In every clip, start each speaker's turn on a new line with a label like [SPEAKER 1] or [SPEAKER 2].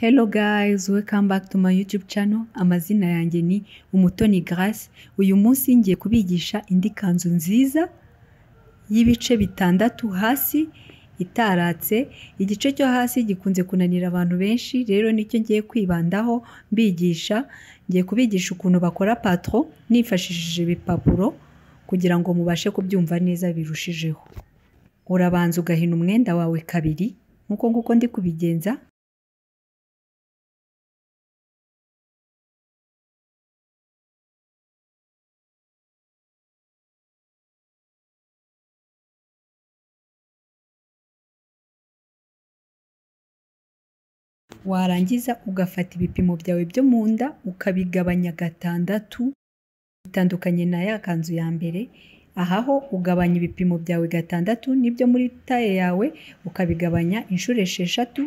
[SPEAKER 1] Hello guys, welcome back to my YouTube channel. Amazina yanjye ni Umutoni Grace. Uyu munsi ngiye kubigisha indi kanzu nziza y'ibice bitandatu hasi itaratse. Igice cyo hasi gikunze kunanira abantu benshi, rero ni cyo ngiye kwibandaho mbigisha. Ngiye kubigisha ukuntu bakora patro nifashishije ibipapuro kugira ngo mubashe kubyumva neza birushijeho. Urabanza ugahina umwenda wawe kabiri nk'uko nguko ndi kubigenza. Warangiza ugafata ibipimo byawe byo mu nda ukabigabanya gatandatu bitandukanye na ya kanzu ya mbere. Aha ho ugabanya ibipimo byawe gatandatu n'ibyo muri taye yawe ukabigabanya inshuro esheshatu.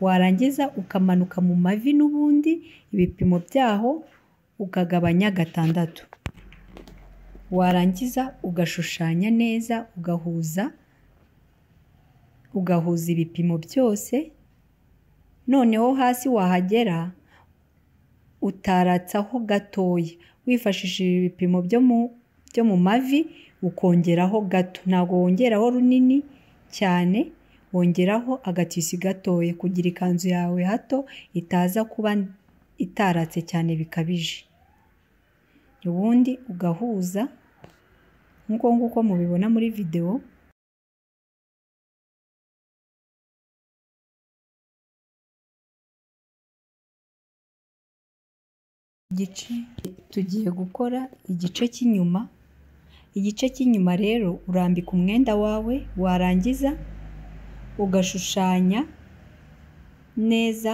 [SPEAKER 1] Warangiza ukamanuka mu mavi n'ubundi ibipimo byaho ukagabanya gatandatu. Warangiza ugashushanya neza ugahuza ugahuza ibipimo byose noneho hasi wahagera utaratsaho gatoya wifashishije ibipimo byo mu mavi ukongeraho gato. Ntabwo wongeraho runini cyane wongeraho agatisi gatoya. Kugira ikanzu yawe hato itaza kuba itaratse cyane bikabije. Ubundi ugahuza nk'uko nguko mubibona muri videwo igice tugiye gukora igice cy'inyuma. Igice cy'inyuma rero urambika umwenda wawe warangiza ugashushanya neza.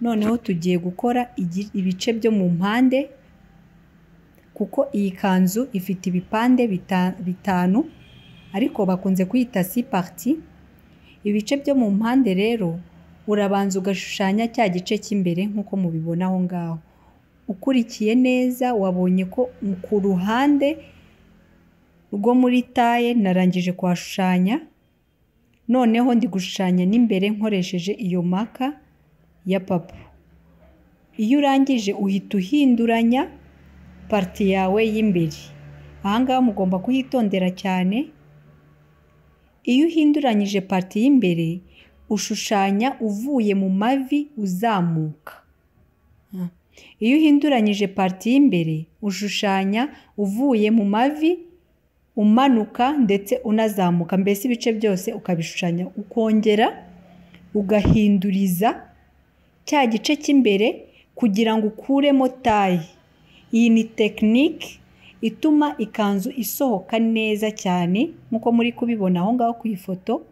[SPEAKER 1] Noneho tugiye gukora ibice byo mu mpande kuko iyi kanzu ifite ibipande bitanu ariko bakunze kuyita si pariti ibice byo mu mpande rero urabanza ugashushanya cya gice cy'imbere nk'uko mubibona aho ngaho. Ukurikiye neza wabonye ko ku ruhande rwo muri taye narangije kuhashushanya noneho ndi gushushanya n'imbere nkoresheje iyo maka ya papu iyo urangije uhita uhinduranya pariti yawe y'imbere. Ahangaha mugomba kuhitondera cyane. Iyo uhinduranyije pariti y'imbere ushushanya uvuye mu mavi uzamuka. Iyo uhinduranyije pariti y'imbere ushushanya uvuye mu mavi umanuka ndetse unazamuka. Mbese ibice byose ukabishushanya. Ukongera ugahinduriza cya gice cy'imbere kugira ngo ukuremo taye iyi ni tekinike ituma ikanzu isohoka neza cyane. Nk'uko muri kubibona aho ngaho ku ifoto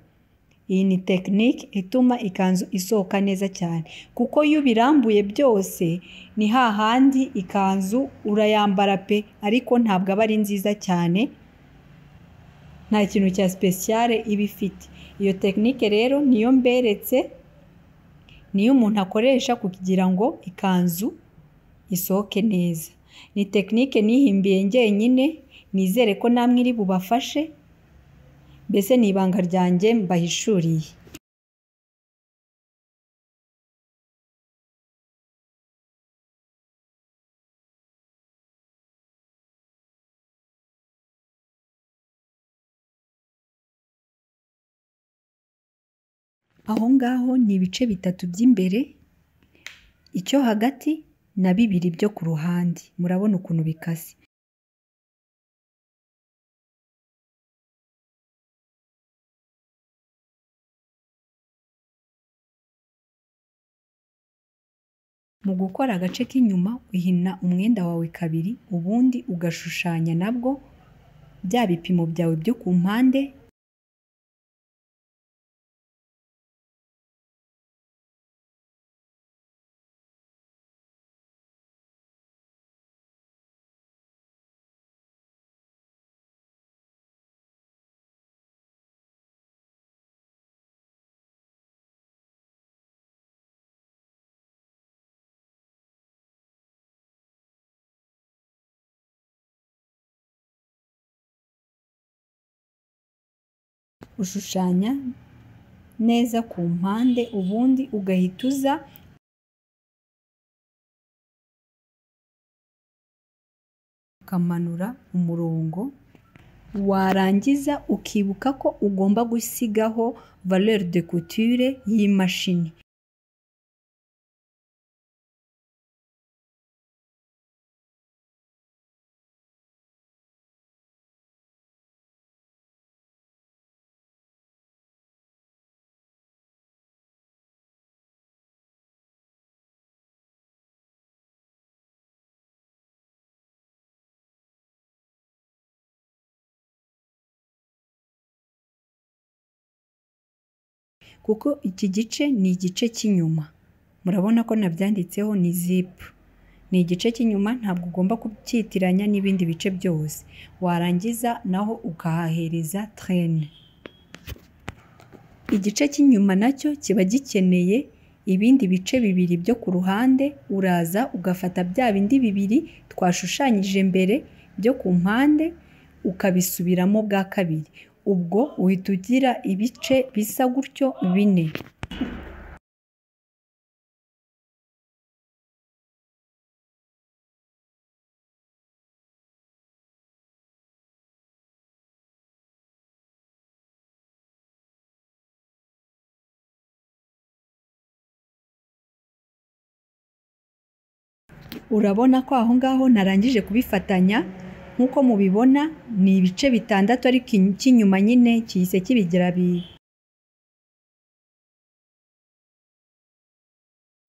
[SPEAKER 1] iyi ni tekinike ituma ikanzu isohoka neza cyane. Kuko iyo ubirambuye byose ni hahandi ikanzu urayambara pe. Ariko ntabwo aba ari nziza cyane nta kintu cya sipesiyare iba ifite. Iyo tekinike rero niyo mberetse niyo umuntu akoresha kugira ngo ikanzu isohoke neza. Ni tekinike nihimbiye njyenyine nizere ko namwe iri bubafashe. Mbese ni ibanga ryanjye mbahishuriye? Aho ngaho ni ibice bitatu by'imbere icyo hagati na bibiri byo ku ruhande. Murabona ukuntu bikase. Mu gukora agace k'inyuma uhina umwenda wawe kabiri ubundi ugashushanya nabwo bya bipimo byawe byo ku mpande ushushanya neza ku mpande ubundi ugahita uza ukamanura umurongo warangiza ukibuka ko ugomba gusigaho valeur de couture y'imashini. Kuko iki gice ni igice cy'inyuma. Murabona ko nabyanditseho ni zipu ni igice cy'inyuma ntabwo ugomba kubyitiranya n'ibindi bice byose. Warangiza naho ukahahereza terene igice cy'inyuma na cyo kiba gikeneye ibindi bice bibiri byo ku ruhande uraza ugafata bya bindi bibiri twashushanyije mbere byo ku mpande ukabisubiramo bwa kabiri. Ubwo uhita ugira ibice bisa gutyo bine. Urabona ko aho ngaho narangije kubifatanya? Nk'uko mubibona ni ibice bitandatu ariko icy'inyuma nyine gihise kibigira bibiri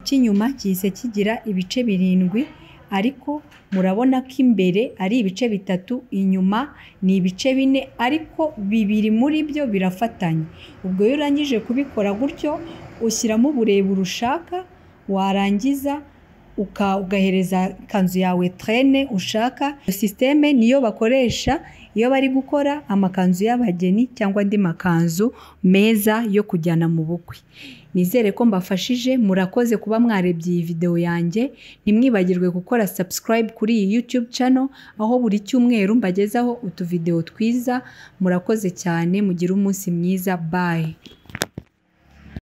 [SPEAKER 1] icy'inyuma gihise kigira ibice birindwi ariko murabona ko imbere ari ibice bitatu inyuma ni ibice bine ariko bibiri muri byo birafatanye. Ubwo iyo urangije kubikora gutyo ushyiramo uburebure ushaka warangiza ugahereza ikanzu yawe terene ushaka. Sisiteme niyo bakoresha iyo bari gukora amakanzu y'abageni cyangwa andi makanzu meza yo kujyana mu bukwe. Nizere ko mbafashije murakoze kuba mwarebye iyi videwo yanjye. Ntimwibagirwe gukora subscribe kuri iyi YouTube channel aho buri cyumweru mbagezaho utuvidewo twiza. Murakoze cyane mugire umunsi mwiza bye.